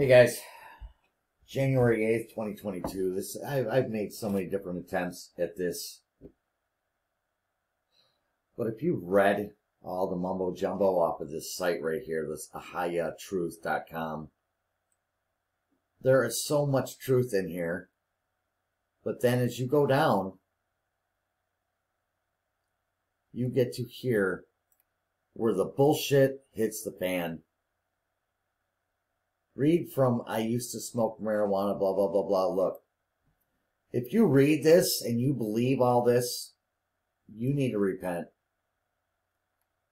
Hey guys, January 8th, 2022. This I've, I've made so many different attempts at this. But if you've read all the mumbo jumbo off of this site right here, this ahayatruth.com, there is so much truth in here. But then as you go down, you get to hear where the bullshit hits the fan. Read from I used to smoke marijuana, blah, blah, blah, blah. Look, if you read this and you believe all this, you need to repent.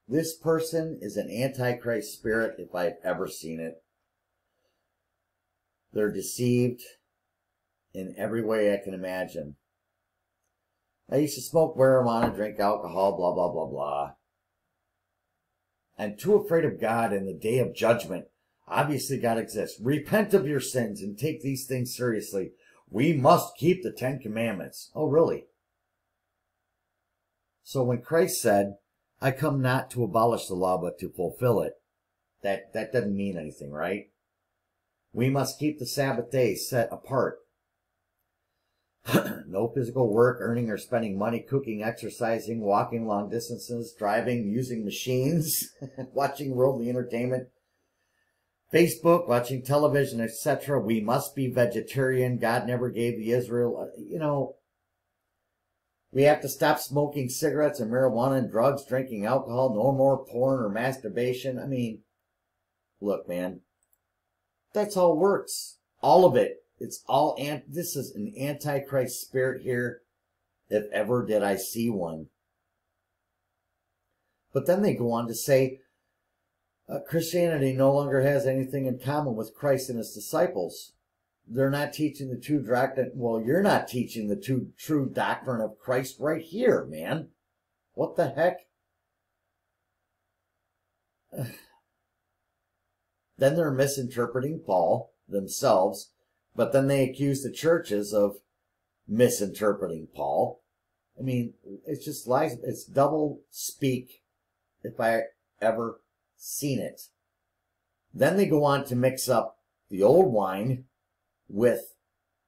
This person is an antichrist spirit if I've ever seen it. They're deceived in every way I can imagine. I used to smoke marijuana, drink alcohol, blah, blah, blah, blah. I'm too afraid of God in the day of judgment. Obviously, God exists. Repent of your sins and take these things seriously. We must keep the Ten Commandments. Oh, really? So when Christ said, I come not to abolish the law, but to fulfill it, that, that doesn't mean anything, right? We must keep the Sabbath day set apart. no physical work, earning or spending money, cooking, exercising, walking long distances, driving, using machines, watching worldly entertainment, Facebook, watching television, etc. We must be vegetarian. God never gave the Israel, uh, you know, we have to stop smoking cigarettes and marijuana and drugs, drinking alcohol, no more porn or masturbation. I mean, look, man, that's all works. All of it. It's all, and this is an antichrist spirit here, if ever did I see one. But then they go on to say, uh, Christianity no longer has anything in common with Christ and his disciples. They're not teaching the true doctrine. Well, you're not teaching the true, true doctrine of Christ right here, man. What the heck? then they're misinterpreting Paul themselves, but then they accuse the churches of misinterpreting Paul. I mean, it's just lies. It's double speak if I ever seen it. Then they go on to mix up the old wine with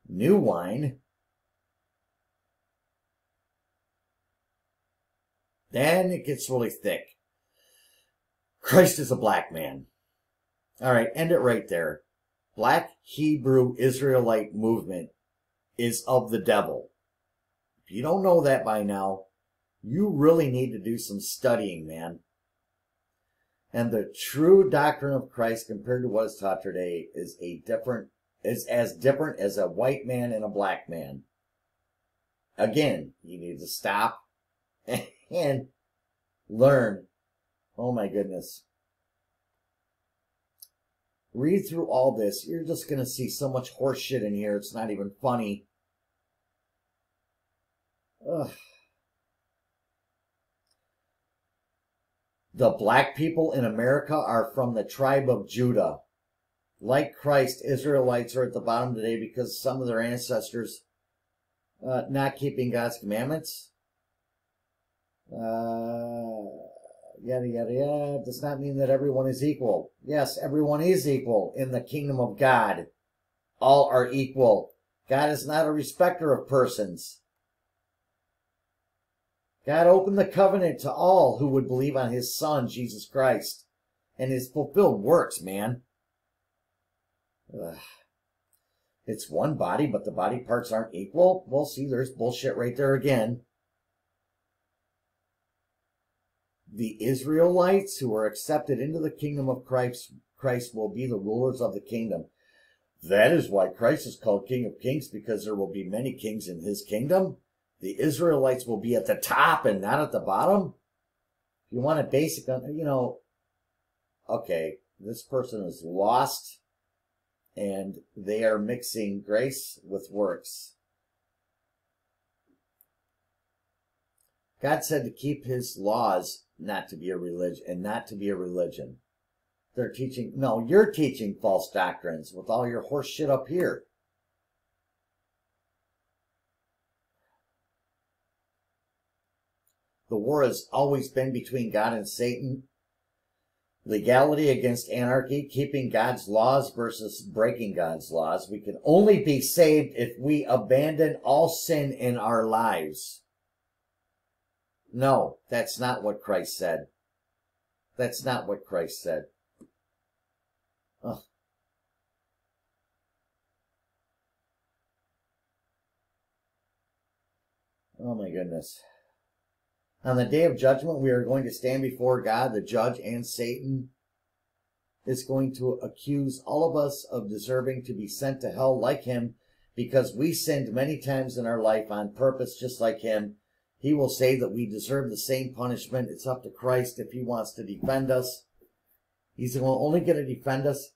new wine. Then it gets really thick. Christ is a black man. All right, end it right there. Black Hebrew Israelite movement is of the devil. If you don't know that by now, you really need to do some studying, man. And the true doctrine of Christ compared to what is taught today is a different is as different as a white man and a black man. Again, you need to stop and learn. Oh my goodness. Read through all this. You're just going to see so much horse shit in here. It's not even funny. Ugh. The black people in America are from the tribe of Judah. Like Christ, Israelites are at the bottom today because some of their ancestors uh, not keeping God's commandments. Uh, yada, yada, yada. Does not mean that everyone is equal. Yes, everyone is equal in the kingdom of God. All are equal. God is not a respecter of persons. God opened the covenant to all who would believe on his son, Jesus Christ, and his fulfilled works, man. Ugh. It's one body, but the body parts aren't equal. Well, see, there's bullshit right there again. The Israelites who are accepted into the kingdom of Christ, Christ will be the rulers of the kingdom. That is why Christ is called King of Kings, because there will be many kings in his kingdom. The Israelites will be at the top and not at the bottom. If you want a basic, you know, okay, this person is lost and they are mixing grace with works. God said to keep his laws not to be a religion and not to be a religion. They're teaching, no, you're teaching false doctrines with all your horse shit up here. The war has always been between God and Satan. legality against anarchy, keeping God's laws versus breaking God's laws. We can only be saved if we abandon all sin in our lives. No, that's not what Christ said. That's not what Christ said. Oh. Oh my goodness. On the day of judgment, we are going to stand before God, the judge, and Satan is going to accuse all of us of deserving to be sent to hell like him because we sinned many times in our life on purpose, just like him. He will say that we deserve the same punishment. It's up to Christ if he wants to defend us. He's only going to defend us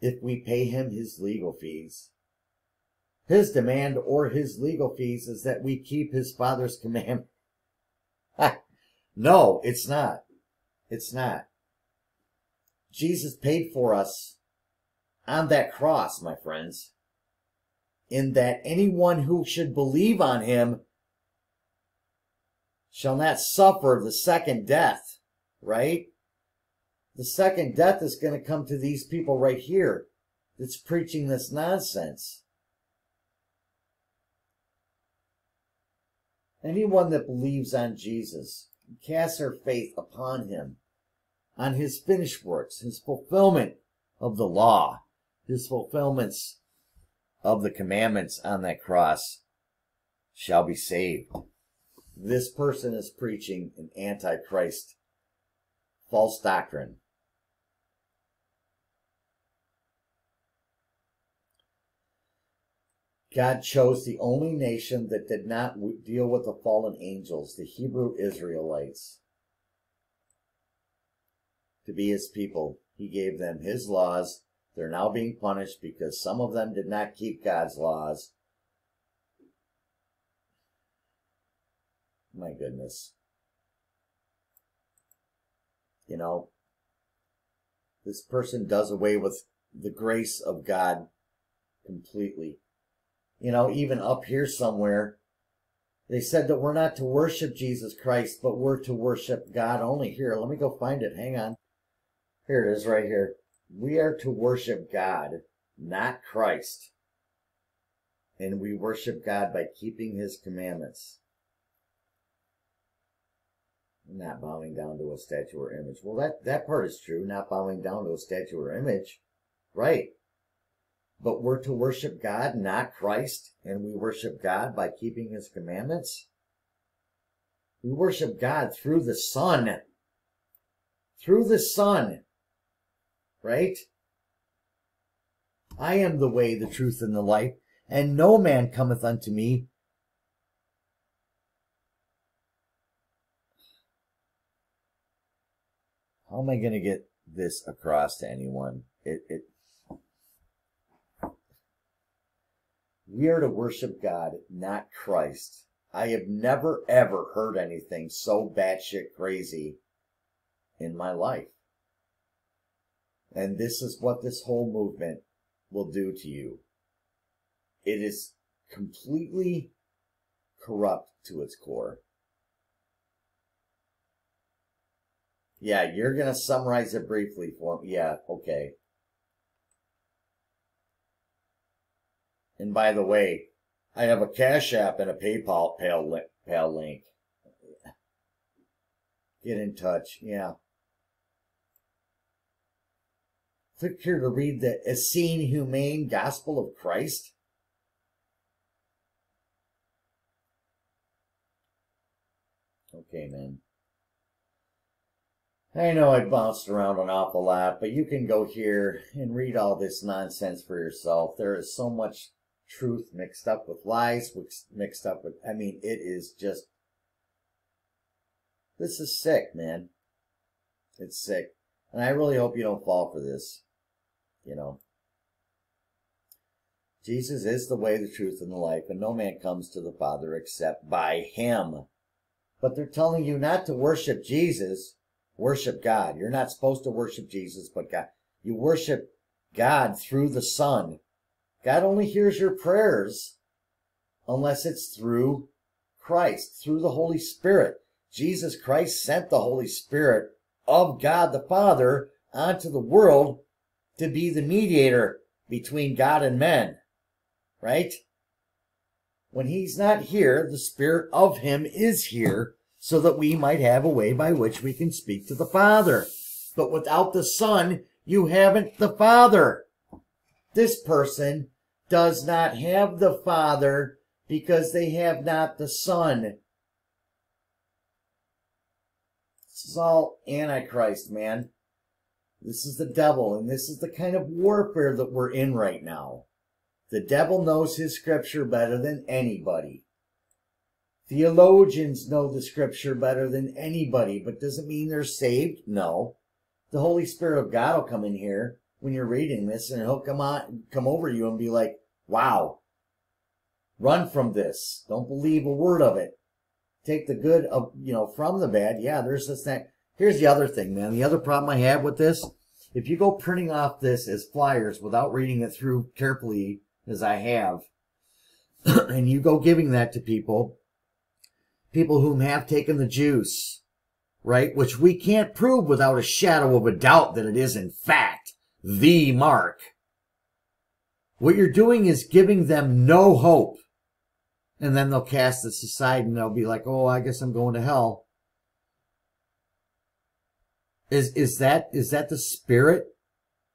if we pay him his legal fees. His demand or his legal fees is that we keep his father's command no, it's not. It's not. Jesus paid for us on that cross, my friends, in that anyone who should believe on him shall not suffer the second death, right? The second death is going to come to these people right here that's preaching this nonsense. Anyone that believes on Jesus, casts their faith upon him, on his finished works, his fulfillment of the law, his fulfillments of the commandments on that cross, shall be saved. This person is preaching an antichrist false doctrine. God chose the only nation that did not deal with the fallen angels, the Hebrew Israelites, to be his people. He gave them his laws. They're now being punished because some of them did not keep God's laws. My goodness. You know, this person does away with the grace of God completely you know, even up here somewhere, they said that we're not to worship Jesus Christ, but we're to worship God only. Here, let me go find it. Hang on. Here it is right here. We are to worship God, not Christ. And we worship God by keeping his commandments. Not bowing down to a statue or image. Well, that, that part is true. Not bowing down to a statue or image. Right but we're to worship God, not Christ, and we worship God by keeping his commandments. We worship God through the Son. Through the Son. Right? I am the way, the truth, and the life, and no man cometh unto me. How am I going to get this across to anyone? It, it We are to worship God, not Christ. I have never ever heard anything so batshit crazy in my life. And this is what this whole movement will do to you. It is completely corrupt to its core. Yeah, you're going to summarize it briefly for me. Yeah, okay. And by the way, I have a Cash App and a PayPal PayPal link. Get in touch. Yeah. Click here to read the Essene Humane Gospel of Christ. Okay, man. I know I bounced around an awful lot, but you can go here and read all this nonsense for yourself. There is so much truth mixed up with lies, mixed up with, I mean, it is just, this is sick, man. It's sick. And I really hope you don't fall for this, you know. Jesus is the way, the truth, and the life, and no man comes to the Father except by him. But they're telling you not to worship Jesus, worship God. You're not supposed to worship Jesus, but God. You worship God through the Son, God only hears your prayers unless it's through Christ, through the Holy Spirit. Jesus Christ sent the Holy Spirit of God the Father onto the world to be the mediator between God and men. Right? When he's not here, the Spirit of him is here so that we might have a way by which we can speak to the Father. But without the Son, you haven't the Father. This person does not have the Father because they have not the Son. This is all Antichrist, man. This is the devil, and this is the kind of warfare that we're in right now. The devil knows his scripture better than anybody. Theologians know the scripture better than anybody, but does it mean they're saved? No. The Holy Spirit of God will come in here when you're reading this and he'll come on, come over you and be like, wow, run from this. Don't believe a word of it. Take the good of, you know, from the bad. Yeah, there's this thing. Here's the other thing, man. The other problem I have with this, if you go printing off this as flyers without reading it through carefully, as I have, and you go giving that to people, people whom have taken the juice, right? Which we can't prove without a shadow of a doubt that it is in fact the mark. What you're doing is giving them no hope. And then they'll cast this aside and they'll be like, oh, I guess I'm going to hell. Is, is that, is that the spirit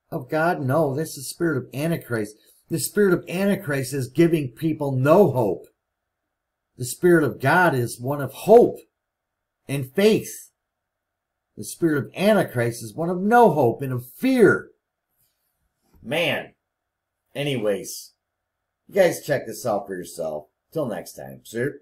of God? No, that's the spirit of Antichrist. The spirit of Antichrist is giving people no hope. The Spirit of God is one of hope and faith. The Spirit of Antichrist is one of no hope and of fear. Man. Anyways, you guys check this out for yourself. Till next time, sir.